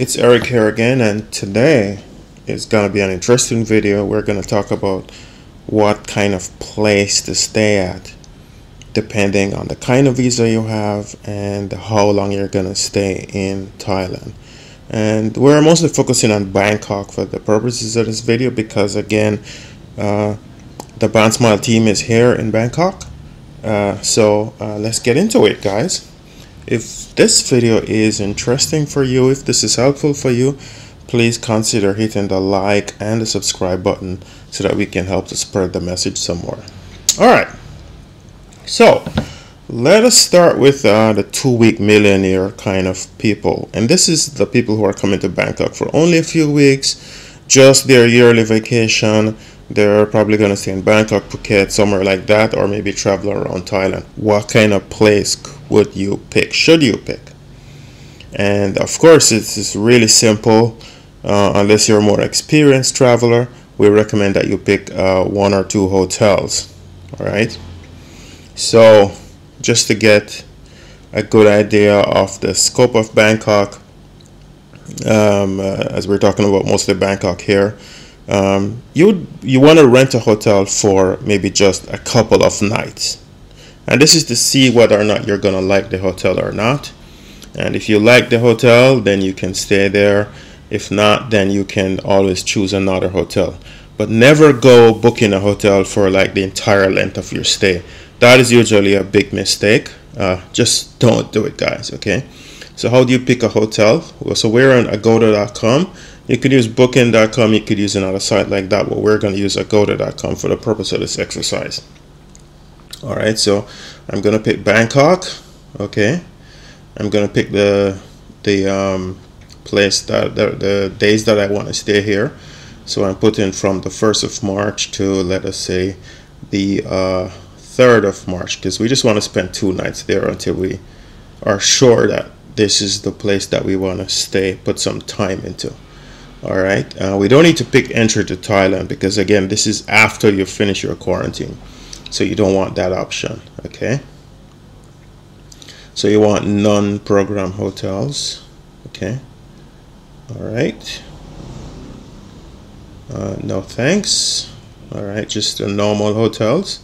it's Eric here again and today is going to be an interesting video. We're going to talk about what kind of place to stay at depending on the kind of visa you have and how long you're going to stay in Thailand. And we're mostly focusing on Bangkok for the purposes of this video because again, uh, the Bandsmile team is here in Bangkok. Uh, so uh, let's get into it guys. If this video is interesting for you, if this is helpful for you, please consider hitting the like and the subscribe button so that we can help to spread the message some more. All right. So let us start with uh, the two week millionaire kind of people. And this is the people who are coming to Bangkok for only a few weeks, just their yearly vacation. They're probably going to stay in Bangkok, Phuket, somewhere like that, or maybe travel around Thailand. What kind of place would you pick? Should you pick? And of course, it's really simple. Uh, unless you're a more experienced traveler, we recommend that you pick uh, one or two hotels. All right. So, just to get a good idea of the scope of Bangkok, um, uh, as we're talking about mostly Bangkok here, um, you you want to rent a hotel for maybe just a couple of nights. And this is to see whether or not you're gonna like the hotel or not. And if you like the hotel then you can stay there. If not then you can always choose another hotel. But never go booking a hotel for like the entire length of your stay. That is usually a big mistake. Uh, just don't do it guys okay? So how do you pick a hotel? Well, so we're on agoda.com you could use booking.com you could use another site like that but we're going to use agoda.com for the purpose of this exercise. All right so I'm gonna pick Bangkok okay? I'm gonna pick the the um, place that the, the days that I want to stay here. So I'm putting from the 1st of March to let us say the uh, 3rd of March because we just want to spend two nights there until we are sure that this is the place that we want to stay put some time into all right. Uh, we don't need to pick entry to Thailand because again this is after you finish your quarantine. So you don't want that option okay? So you want non-program hotels okay? All right. Uh, no thanks. All right just the normal hotels.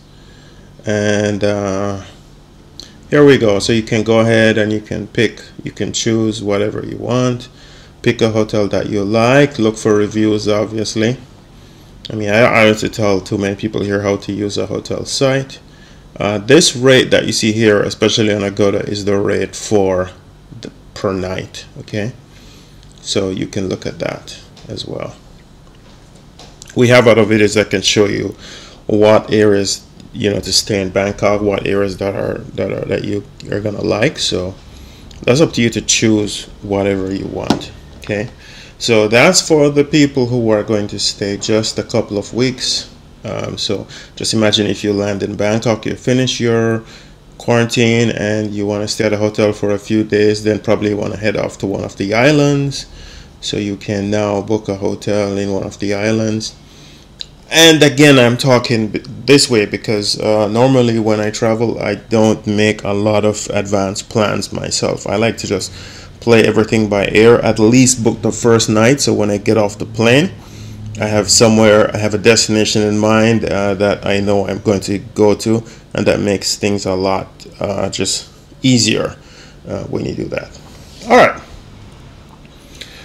And uh, here we go. So you can go ahead and you can pick you can choose whatever you want pick a hotel that you like look for reviews obviously I mean, I, I to tell too many people here how to use a hotel site. Uh, this rate that you see here, especially on Agoda, is the rate for the, per night. Okay, so you can look at that as well. We have other videos that can show you what areas you know to stay in Bangkok, what areas that are that are that you are gonna like. So that's up to you to choose whatever you want. Okay. So that's for the people who are going to stay just a couple of weeks. Um, so just imagine if you land in Bangkok, you finish your quarantine and you want to stay at a hotel for a few days, then probably want to head off to one of the islands. So you can now book a hotel in one of the islands. And again, I'm talking this way because uh, normally when I travel, I don't make a lot of advanced plans myself. I like to just play everything by air at least book the first night so when I get off the plane I have somewhere I have a destination in mind uh, that I know I'm going to go to and that makes things a lot uh, just easier uh, when you do that. All right.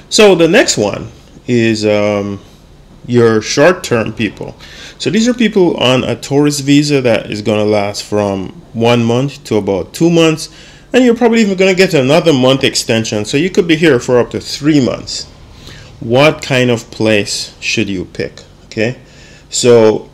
So the next one is um, your short-term people. So these are people on a tourist visa that is going to last from one month to about two months and you're probably even going to get another month extension so you could be here for up to three months. What kind of place should you pick okay? So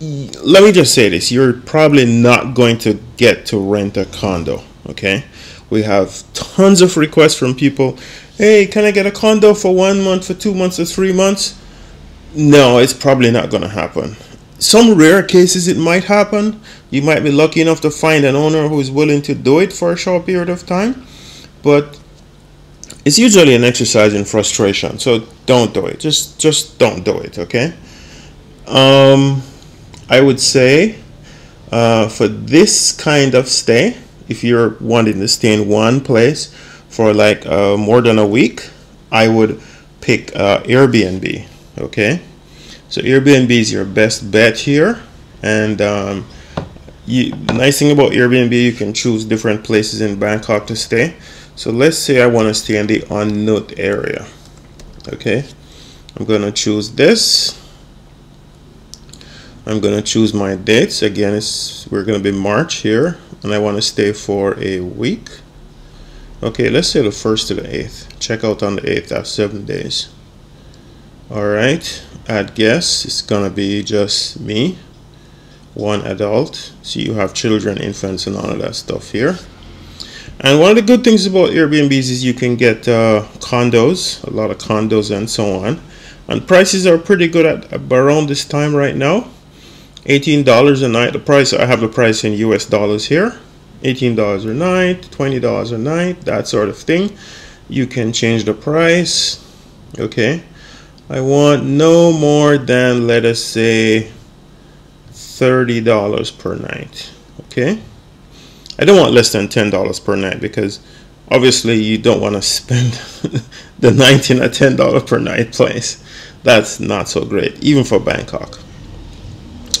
let me just say this you're probably not going to get to rent a condo okay? We have tons of requests from people hey can i get a condo for one month for two months or three months? No it's probably not going to happen some rare cases it might happen. You might be lucky enough to find an owner who is willing to do it for a short period of time, but it's usually an exercise in frustration. So don't do it. Just just don't do it. Okay. Um, I would say uh, for this kind of stay, if you're wanting to stay in one place for like uh, more than a week, I would pick uh, Airbnb. Okay, so Airbnb is your best bet here, and um, you, nice thing about Airbnb, you can choose different places in Bangkok to stay. So let's say I want to stay in the Nut area. Okay, I'm gonna choose this. I'm gonna choose my dates. Again, it's we're gonna be March here, and I want to stay for a week. Okay, let's say the first to the eighth. Check out on the eighth. That's seven days. All right. Add guests. It's gonna be just me one adult. So you have children infants and all of that stuff here. And one of the good things about airbnbs is you can get uh, condos a lot of condos and so on. And prices are pretty good at around this time right now. $18 a night. The price i have the price in us dollars here. $18 a night $20 a night that sort of thing. You can change the price okay i want no more than let us say $30 per night. Okay. I don't want less than $10 per night because obviously you don't want to spend the night in a $10 per night place. That's not so great, even for Bangkok.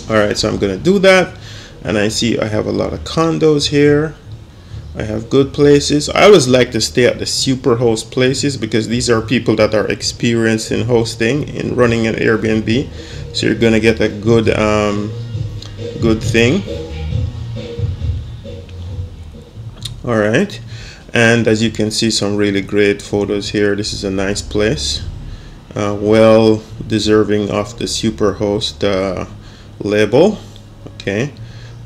All right, so I'm going to do that. And I see I have a lot of condos here. I have good places. I always like to stay at the super host places because these are people that are experienced in hosting, in running an Airbnb. So you're going to get a good um, good thing. All right. And as you can see some really great photos here. This is a nice place. Uh, well deserving of the superhost uh, label. Okay.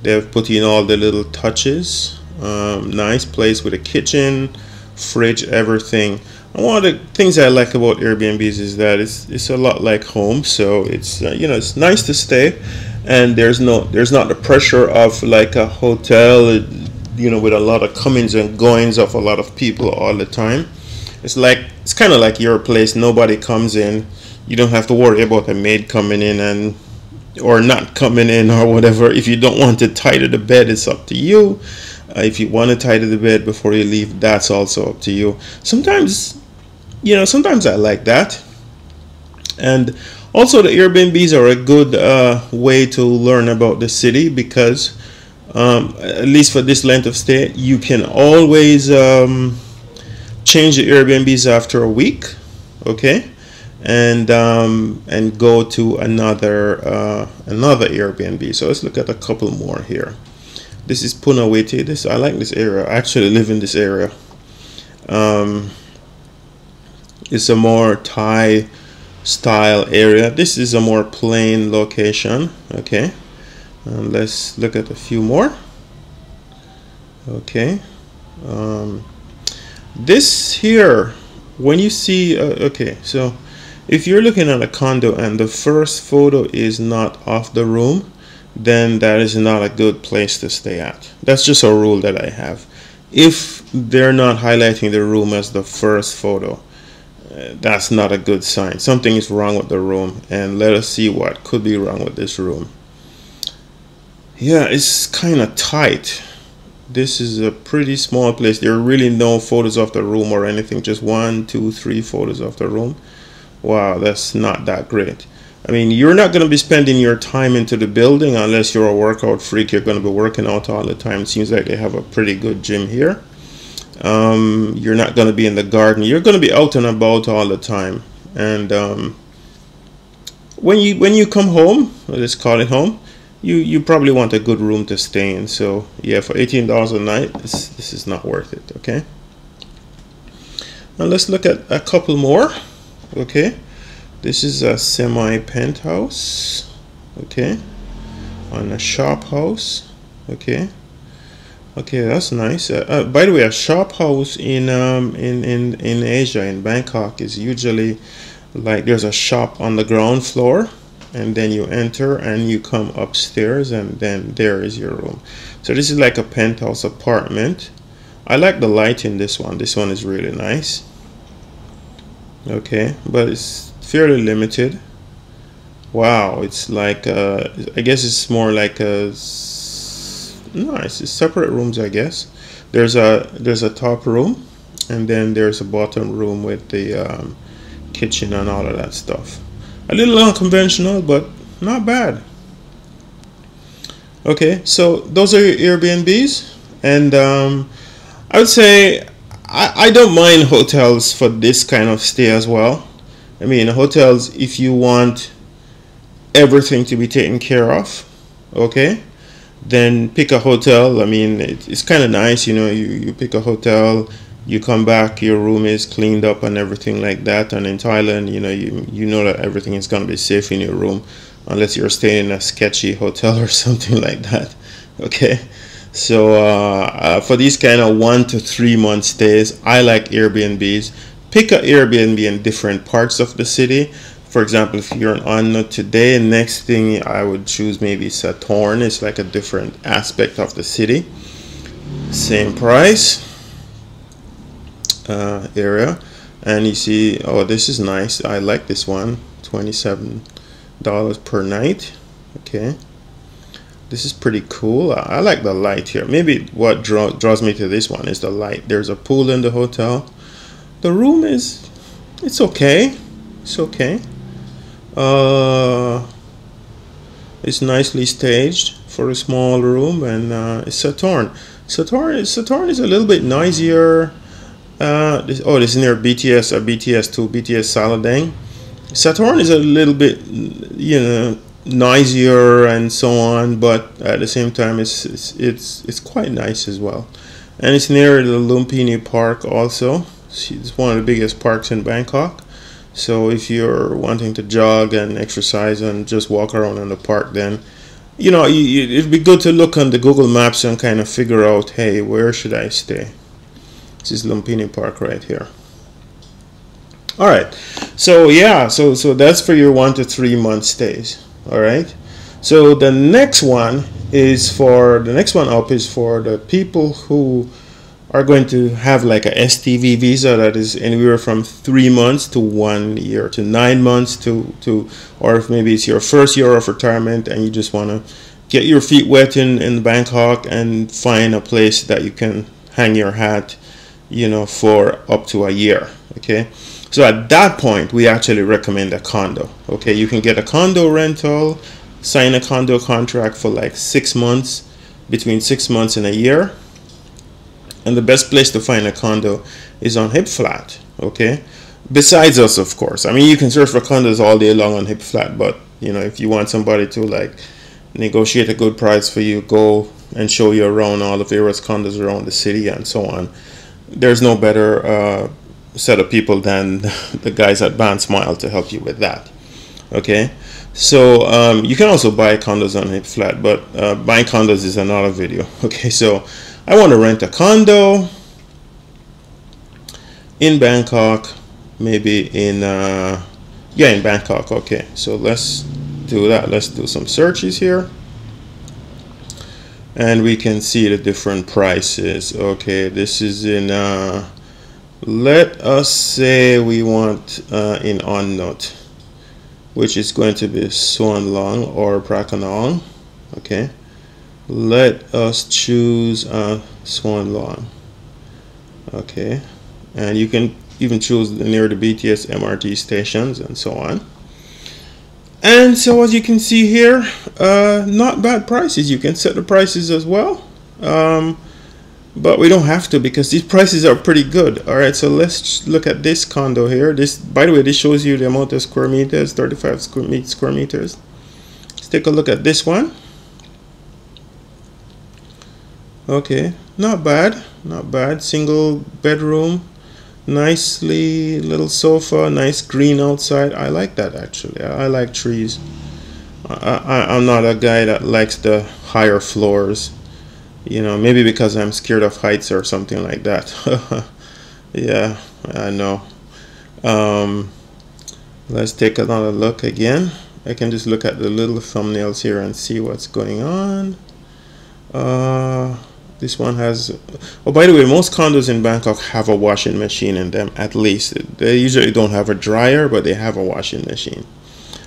They've put in all the little touches um, nice place with a kitchen fridge everything. And one of the things I like about Airbnbs is that it's it's a lot like home so it's uh, you know it's nice to stay. And there's no there's not the pressure of like a hotel you know with a lot of comings and goings of a lot of people all the time. It's like it's kind of like your place. Nobody comes in. You don't have to worry about a maid coming in and or not coming in or whatever. If you don't want to tidy the bed it's up to you. uh, if you want to tidy the bed before you leave that's also up to you sometimes you know sometimes i like that and also, the Airbnbs are a good uh, way to learn about the city because, um, at least for this length of stay, you can always um, change the Airbnbs after a week, okay, and um, and go to another uh, another Airbnb. So let's look at a couple more here. This is Punnawithi. This I like this area. I actually live in this area. Um, it's a more Thai style area this is a more plain location okay and let's look at a few more okay um, this here when you see uh, okay so if you're looking at a condo and the first photo is not of the room then that is not a good place to stay at that's just a rule that I have if they're not highlighting the room as the first photo uh, that's not a good sign. Something is wrong with the room and let us see what could be wrong with this room. Yeah, it's kind of tight. This is a pretty small place. There are really no photos of the room or anything. Just one, two, three photos of the room. Wow, that's not that great. I mean, you're not going to be spending your time into the building unless you're a workout freak. You're going to be working out all the time. It seems like they have a pretty good gym here. Um, you're not going to be in the garden. You're going to be out and about all the time. And um, when you when you come home let's call it home you you probably want a good room to stay in. So yeah for $18 a night this, this is not worth it okay? Now let's look at a couple more okay this is a semi penthouse okay on a shop house okay Okay, that's nice. Uh, uh, by the way, a shop house in um in in in Asia in Bangkok is usually like there's a shop on the ground floor, and then you enter and you come upstairs, and then there is your room. So this is like a penthouse apartment. I like the light in this one. This one is really nice. Okay, but it's fairly limited. Wow, it's like uh, I guess it's more like a nice it's separate rooms i guess. There's a there's a top room and then there's a bottom room with the um, kitchen and all of that stuff. A little unconventional but not bad. Okay so those are your airbnbs and um, i would say I, I don't mind hotels for this kind of stay as well i mean hotels if you want everything to be taken care of okay then pick a hotel. I mean it, it's kind of nice you know you, you pick a hotel you come back your room is cleaned up and everything like that. And in thailand you know you, you know that everything is going to be safe in your room unless you're staying in a sketchy hotel or something like that okay? So uh, uh, for these kind of one to three month stays i like airbnbs pick an airbnb in different parts of the city for example, if you're in on today, next thing I would choose maybe Sathorn. It's like a different aspect of the city. Same price uh, area. And you see, oh, this is nice. I like this one. $27 per night. Okay. This is pretty cool. I, I like the light here. Maybe what draw, draws me to this one is the light. There's a pool in the hotel. The room is, it's okay. It's okay. Uh, it's nicely staged for a small room and uh, it's Sathorn. Sathorn, Sathorn is a little bit noisier. Uh, this, oh, this is near BTS or BTS2, BTS Sala Daeng. Sathorn is a little bit, you know, noisier and so on, but at the same time, it's it's it's, it's quite nice as well. And it's near the Lumpini Park also. It's one of the biggest parks in Bangkok. So if you're wanting to jog and exercise and just walk around in the park, then you know you, it'd be good to look on the Google Maps and kind of figure out, hey, where should I stay? This is Lumpini Park right here. All right, so yeah, so so that's for your one to three month stays. All right, so the next one is for the next one up is for the people who are going to have like a STV visa that is anywhere from three months to one year to nine months to, to or if maybe it's your first year of retirement and you just want to get your feet wet in, in Bangkok and find a place that you can hang your hat, you know, for up to a year. Okay. So at that point, we actually recommend a condo. Okay. You can get a condo rental, sign a condo contract for like six months, between six months and a year and the best place to find a condo is on HipFlat okay? Besides us of course. I mean you can search for condos all day long on HipFlat but you know if you want somebody to like negotiate a good price for you go and show you around all of the various condos around the city and so on there's no better uh, set of people than the guys at Band Smile to help you with that okay? So um, you can also buy condos on HipFlat but uh, buying condos is another video okay? So I want to rent a condo in Bangkok, maybe in, uh, yeah, in Bangkok. Okay, so let's do that. Let's do some searches here. And we can see the different prices. Okay, this is in, uh, let us say we want uh, in On Nut, which is going to be Suan Luang or Prakanong. Okay let us choose Suan Luang okay. And you can even choose the near the BTS MRT stations and so on. And so as you can see here uh, not bad prices. You can set the prices as well. Um, but we don't have to because these prices are pretty good. All right so let's look at this condo here. This by the way this shows you the amount of square meters 35 square meters. Let's take a look at this one okay not bad not bad. Single bedroom nicely little sofa nice green outside. I like that actually. I, I like trees. I, I, am not a guy that likes the higher floors you know maybe because I'm scared of heights or something like that. Yeah I know. Um, let's take another look again. I can just look at the little thumbnails here and see what's going on. Uh, this one has, oh, by the way, most condos in Bangkok have a washing machine in them, at least. They usually don't have a dryer, but they have a washing machine.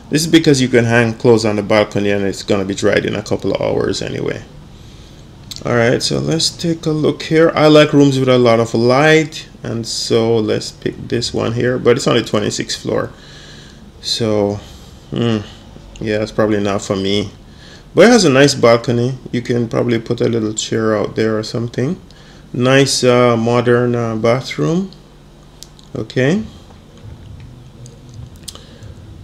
This is because you can hang clothes on the balcony and it's going to be dried in a couple of hours anyway. all right so let's take a look here I like rooms with a lot of light and so let's pick this one here but it's on the 26th floor so hmm, yeah it's probably not for me but it has a nice balcony. You can probably put a little chair out there or something. Nice uh, modern uh, bathroom. Okay.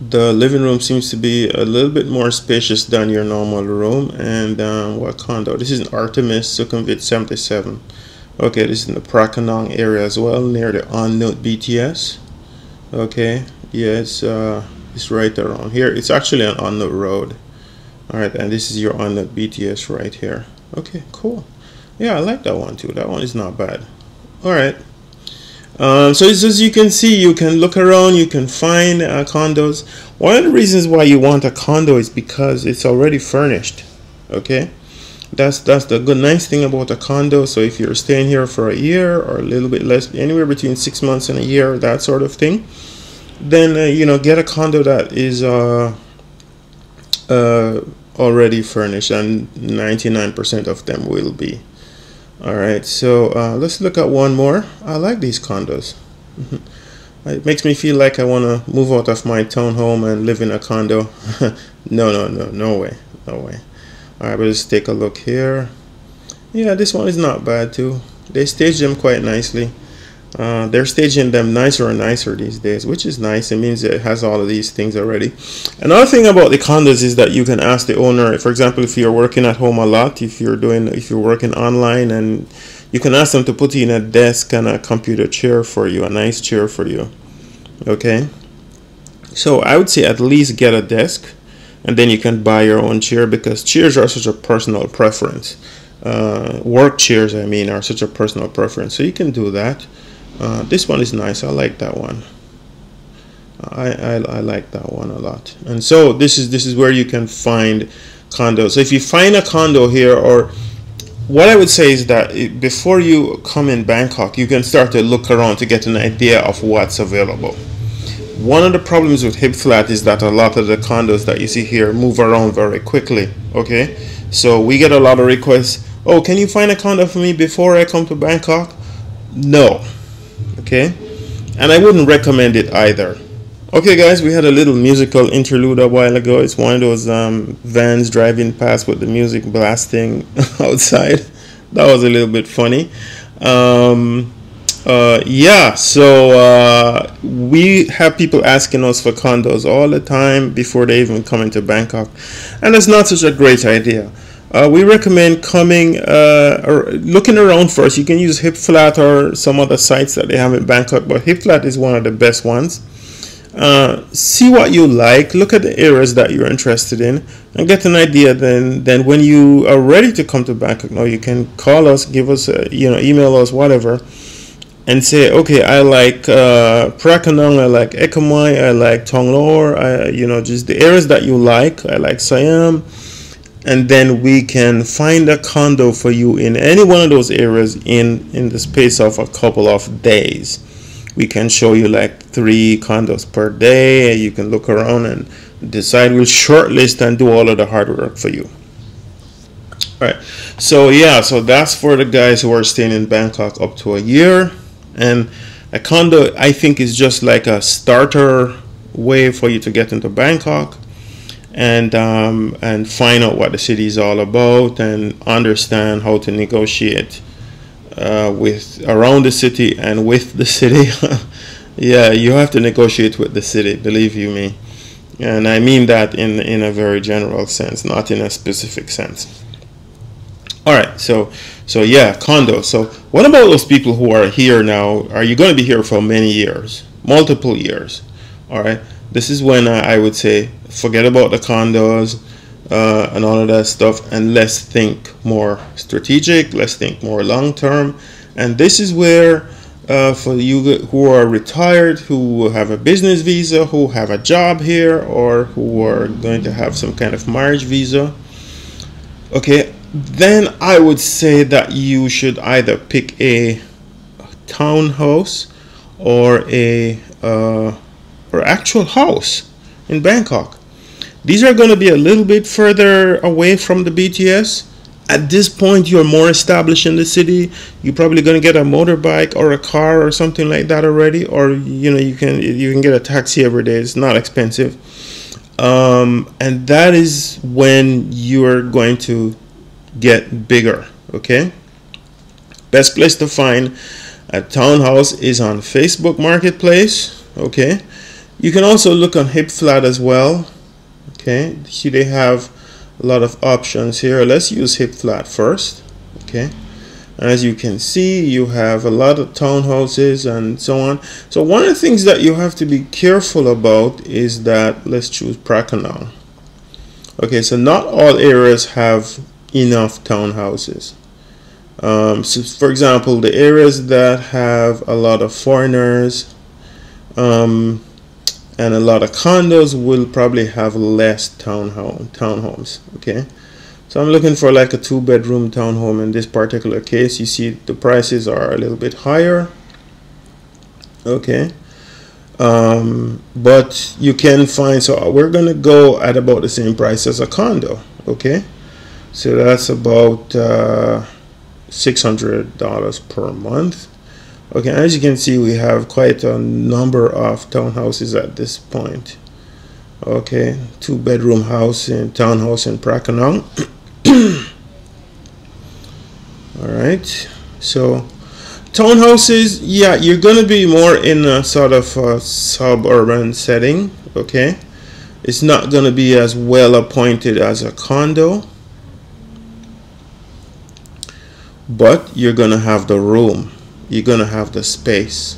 The living room seems to be a little bit more spacious than your normal room and um, what condo this is in Artemis Sukhumvit 77 okay this is in the Prakanong area as well near the On Nut BTS okay yeah it's uh, it's right around here. It's actually an On Nut road all right and this is your On Nut BTS right here okay cool yeah I like that one too that one is not bad all right um, so as you can see, you can look around, you can find uh, condos. One of the reasons why you want a condo is because it's already furnished. Okay, that's that's the good nice thing about a condo. So if you're staying here for a year or a little bit less, anywhere between six months and a year, that sort of thing, then uh, you know get a condo that is uh, uh already furnished, and 99% of them will be. All right, so uh, let's look at one more. I like these condos. it makes me feel like I want to move out of my townhome and live in a condo. no, no, no, no way, no way. All right, let's take a look here. Yeah, this one is not bad too. They staged them quite nicely. Uh, they're staging them nicer and nicer these days, which is nice. It means it has all of these things already. Another thing about the condos is that you can ask the owner, for example, if you're working at home a lot, if you're doing, if you're working online, and you can ask them to put in a desk and a computer chair for you, a nice chair for you. Okay. So I would say at least get a desk, and then you can buy your own chair because chairs are such a personal preference. Uh, work chairs, I mean, are such a personal preference. So you can do that. Uh, this one is nice. I like that one. I, I, I like that one a lot. And so this is this is where you can find condos. So if you find a condo here or what I would say is that before you come in Bangkok, you can start to look around to get an idea of what's available. One of the problems with HipFlat is that a lot of the condos that you see here move around very quickly. Okay, so we get a lot of requests. Oh, can you find a condo for me before I come to Bangkok? No, okay? And I wouldn't recommend it either. Okay guys we had a little musical interlude a while ago. It's one of those um, vans driving past with the music blasting outside. That was a little bit funny. Um, uh, yeah so uh, we have people asking us for condos all the time before they even come into Bangkok. And it's not such a great idea uh, we recommend coming uh, or looking around first. You can use HipFlat or some other sites that they have in Bangkok, but HipFlat is one of the best ones. Uh, see what you like, look at the areas that you're interested in, and get an idea. Then, then when you are ready to come to Bangkok, now you can call us, give us, a, you know, email us, whatever, and say, okay, I like uh, Prakanong, I like Ekamai, I like Tonglor, I, you know, just the areas that you like. I like Siam and then we can find a condo for you in any one of those areas in in the space of a couple of days. We can show you like three condos per day you can look around and decide. We'll shortlist and do all of the hard work for you. All right so yeah so that's for the guys who are staying in bangkok up to a year. And a condo i think is just like a starter way for you to get into bangkok and um, and find out what the city is all about and understand how to negotiate uh, with around the city and with the city. yeah, you have to negotiate with the city. Believe you me, and I mean that in in a very general sense, not in a specific sense. All right, so so yeah, condo. So what about those people who are here now? Are you going to be here for many years, multiple years? All right this is when I, I would say forget about the condos uh, and all of that stuff and let's think more strategic let's think more long term and this is where uh, for you who are retired who have a business visa who have a job here or who are going to have some kind of marriage visa okay then I would say that you should either pick a townhouse or a uh, or actual house in Bangkok. These are going to be a little bit further away from the BTS, at this point you're more established in the city. You're probably going to get a motorbike or a car or something like that already or you know you can you can get a taxi every day. It's not expensive. Um, and that is when you're going to get bigger okay? Best place to find a townhouse is on facebook marketplace okay you can also look on hipflat as well. Okay see they have a lot of options here. Let's use hipflat first. Okay as you can see you have a lot of townhouses and so on. So one of the things that you have to be careful about is that let's choose Bracknell. Okay so not all areas have enough townhouses. Um, so for example the areas that have a lot of foreigners um, and a lot of condos will probably have less townhome townhomes okay? So I'm looking for like a two bedroom townhome. In this particular case you see the prices are a little bit higher okay? Um, but you can find so we're gonna go at about the same price as a condo okay? So that's about uh, $600 per month Okay, as you can see, we have quite a number of townhouses at this point. Okay, two bedroom house in townhouse in Bracknell. All right, so townhouses, yeah, you're gonna be more in a sort of a suburban setting. Okay, it's not gonna be as well appointed as a condo, but you're gonna have the room you're gonna have the space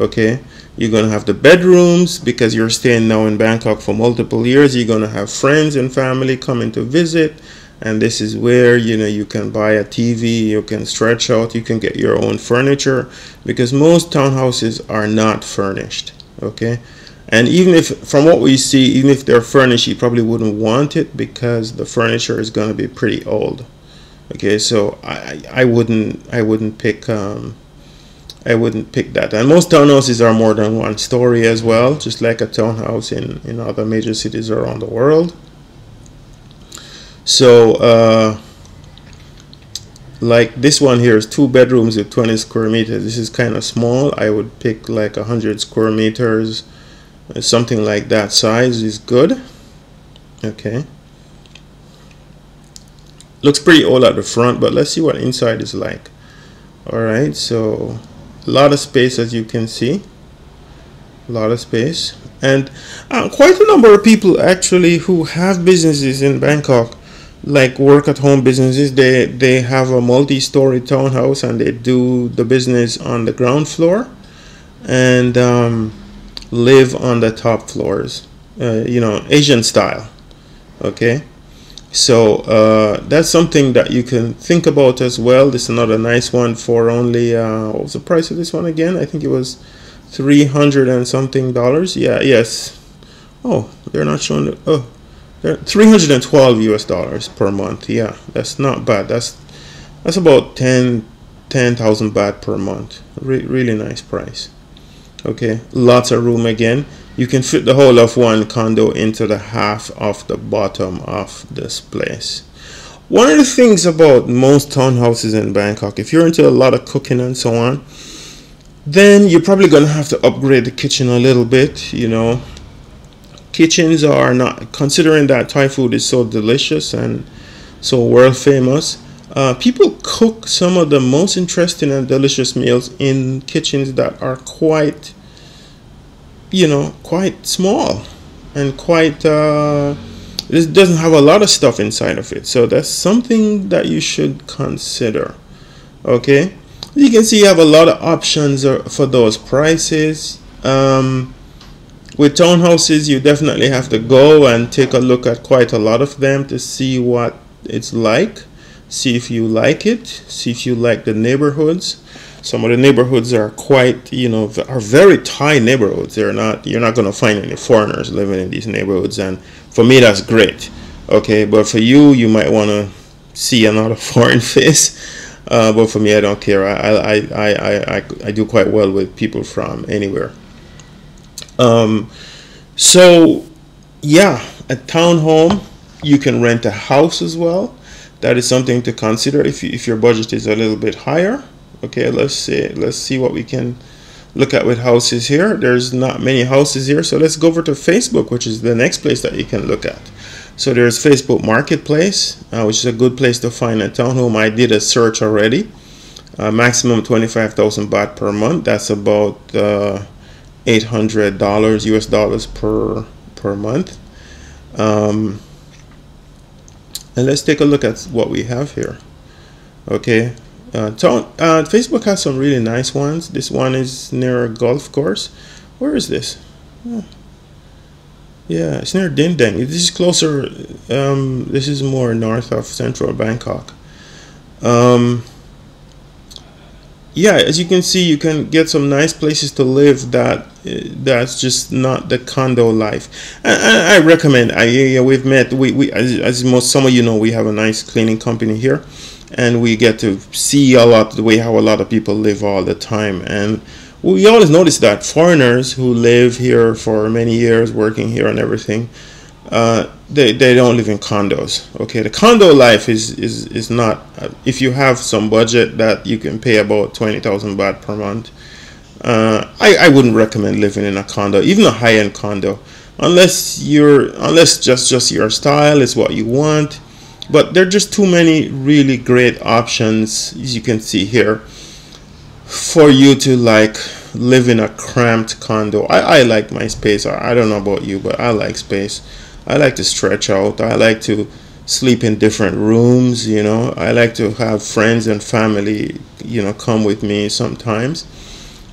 okay? You're gonna have the bedrooms because you're staying now in Bangkok for multiple years you're gonna have friends and family coming to visit and this is where you know you can buy a TV you can stretch out you can get your own furniture because most townhouses are not furnished okay? And even if from what we see even if they're furnished you probably wouldn't want it because the furniture is going to be pretty old okay? So I I wouldn't I wouldn't pick um, I wouldn't pick that. And most townhouses are more than one story as well, just like a townhouse in, in other major cities around the world. So, uh, like this one here is two bedrooms with 20 square meters. This is kind of small. I would pick like 100 square meters. Something like that size is good. Okay. Looks pretty old at the front, but let's see what inside is like. Alright, so a lot of space as you can see. A lot of space. And uh, quite a number of people actually who have businesses in Bangkok like work at home businesses. They they have a multi-story townhouse and they do the business on the ground floor and um, live on the top floors uh, you know Asian style okay so uh, that's something that you can think about as well. This is another nice one for only uh, what was the price of this one again? I think it was 300 and something dollars. Yeah yes. Oh they're not showing it oh they're 312 US dollars per month. Yeah that's not bad. That's that's about 10 10,000 baht per month. Re really nice price. Okay lots of room again you can fit the whole of one condo into the half of the bottom of this place. One of the things about most townhouses in Bangkok if you're into a lot of cooking and so on then you're probably gonna have to upgrade the kitchen a little bit you know. Kitchens are not considering that Thai food is so delicious and so world famous uh, people cook some of the most interesting and delicious meals in kitchens that are quite you know, quite small and quite, uh, it doesn't have a lot of stuff inside of it. So that's something that you should consider. Okay. You can see you have a lot of options uh, for those prices. Um, with townhouses, you definitely have to go and take a look at quite a lot of them to see what it's like. See if you like it. See if you like the neighborhoods some of the neighborhoods are quite you know are very Thai neighborhoods. They're not you're not going to find any foreigners living in these neighborhoods and for me that's great. Okay but for you you might want to see another foreign face. Uh, but for me I don't care. I, I, I, I, I do quite well with people from anywhere. Um, so yeah a townhome you can rent a house as well. That is something to consider if, you, if your budget is a little bit higher okay let's see. Let's see what we can look at with houses here. There's not many houses here so let's go over to Facebook which is the next place that you can look at. So there's Facebook Marketplace uh, which is a good place to find a townhome. I did a search already. Uh, maximum 25,000 baht per month. That's about uh, $800 US dollars per per month. Um, and let's take a look at what we have here. Okay uh, uh, Facebook has some really nice ones. This one is near a golf course. Where is this? Oh. Yeah, it's near Din Daeng. This is closer. Um, this is more north of central Bangkok. Um, yeah, as you can see, you can get some nice places to live that that's just not the condo life. I, I recommend. I yeah, we've met. We we as, as most some of you know, we have a nice cleaning company here and we get to see a lot the way how a lot of people live all the time. And we always notice that foreigners who live here for many years working here and everything uh, they, they don't live in condos. Okay the condo life is is, is not uh, if you have some budget that you can pay about 20,000 baht per month uh, I, I wouldn't recommend living in a condo even a high-end condo unless you're unless just just your style is what you want but there are just too many really great options as you can see here for you to like live in a cramped condo. I, I like my space. I, don't know about you but i like space. I like to stretch out. I like to sleep in different rooms you know. I like to have friends and family you know come with me sometimes.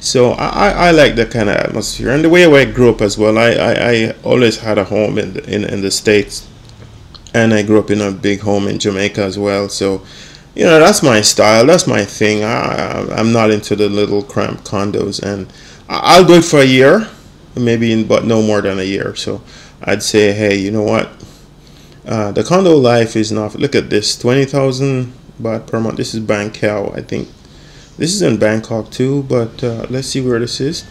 So I, I like that kind of atmosphere. And the way I grew up as well I, I, I always had a home in the, in, in the States and I grew up in a big home in Jamaica as well. So, you know, that's my style. That's my thing. I, I'm not into the little cramped condos, and I'll do it for a year, maybe, in, but no more than a year. So, I'd say, hey, you know what? Uh, the condo life is not. Look at this, twenty thousand baht per month. This is Bangkok, I think. This is in Bangkok too, but uh, let's see where this is.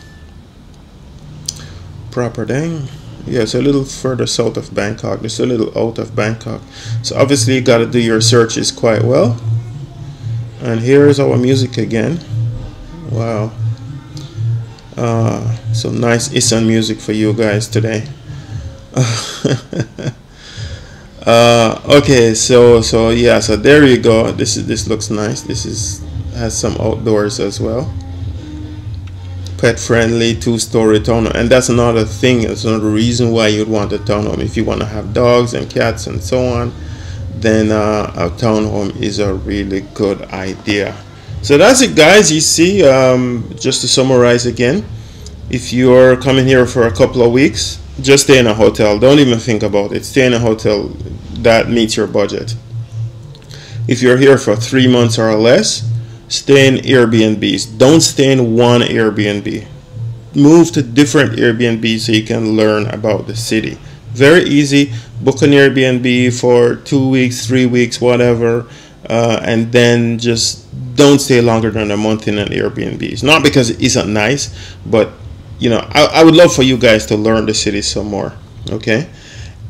Phra Pradaeng yeah it's a little further south of Bangkok. Just a little out of Bangkok. So obviously you got to do your searches quite well. And here's our music again. Wow. Uh, some nice Isan music for you guys today. Uh, okay so so yeah so there you go. This is this looks nice. This is has some outdoors as well pet friendly two story townhome and that's another thing it's another reason why you'd want a townhome if you want to have dogs and cats and so on then uh, a townhome is a really good idea. So that's it guys. You see um, just to summarize again if you're coming here for a couple of weeks just stay in a hotel. Don't even think about it. Stay in a hotel that meets your budget. If you're here for three months or less stay in Airbnbs. Don't stay in one Airbnb. Move to different Airbnbs so you can learn about the city. Very easy. Book an Airbnb for two weeks, three weeks, whatever, uh, and then just don't stay longer than a month in an Airbnb. It's not because it isn't nice, but you know, I, I would love for you guys to learn the city some more. Okay,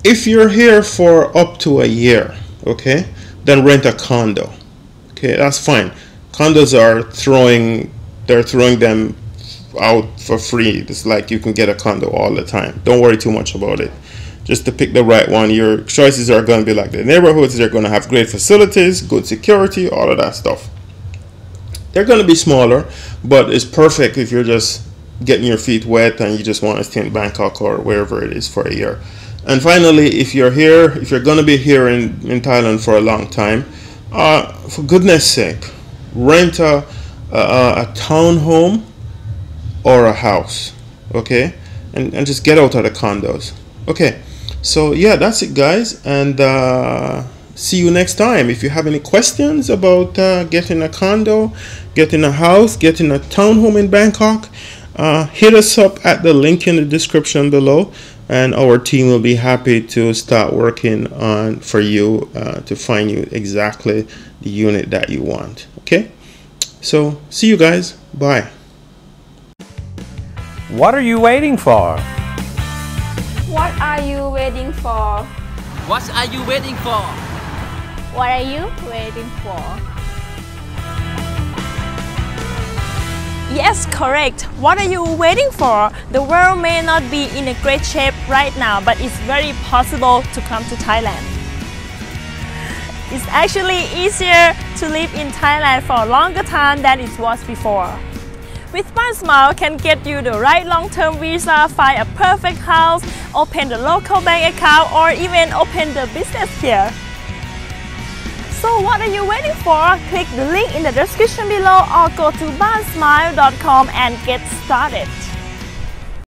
if you're here for up to a year, okay, then rent a condo. Okay, that's fine condos are throwing they're throwing them out for free. It's like you can get a condo all the time. Don't worry too much about it. Just to pick the right one. Your choices are going to be like the neighborhoods. They're going to have great facilities, good security, all of that stuff. They're going to be smaller, but it's perfect if you're just getting your feet wet and you just want to stay in Bangkok or wherever it is for a year. And finally, if you're here, if you're going to be here in, in Thailand for a long time, uh, for goodness sake, rent a, a, a townhome or a house okay? And, and just get out of the condos. Okay so yeah that's it guys and uh, see you next time. If you have any questions about uh, getting a condo getting a house getting a townhome in bangkok uh, hit us up at the link in the description below and our team will be happy to start working on for you uh, to find you exactly the unit that you want okay so see you guys bye what are you waiting for what are you waiting for what are you waiting for What are you waiting for? Yes, correct. What are you waiting for? The world may not be in a great shape right now, but it's very possible to come to Thailand. It's actually easier to live in Thailand for a longer time than it was before. With One Smile can get you the right long-term visa, find a perfect house, open the local bank account or even open the business here. So what are you waiting for? Click the link in the description below or go to bansmile.com and get started.